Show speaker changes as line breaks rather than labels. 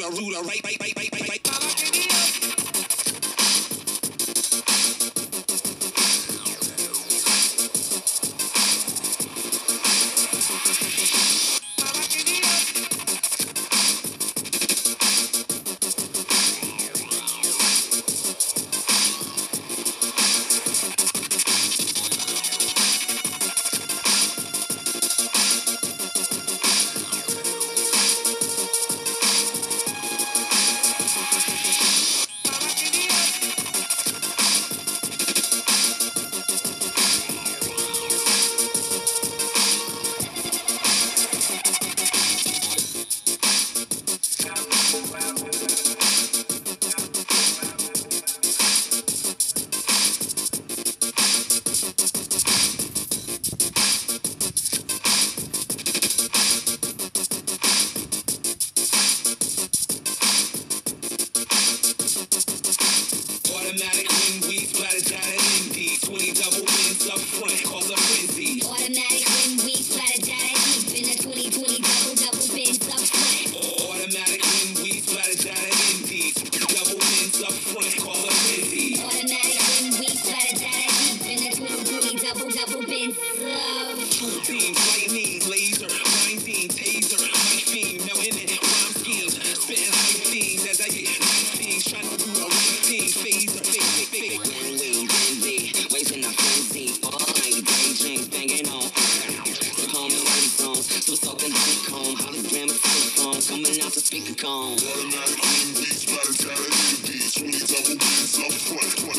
the root, right, right, right, right, right, right. Automatic wind we splattered down at Indy. 20 double wins up front, cause a frenzy.
Automatic when we splattered down at deep in the 2020 double double bins up front.
Automatic wind we splattered down at Indy. Double wins up front, cause a frenzy.
Automatic when we splattered down at deep in the 2020 double double bins up.
Lightning,
telephone, coming out the speaker cone.
Automatic wind we splattered down at Indy. 20 double wins up front,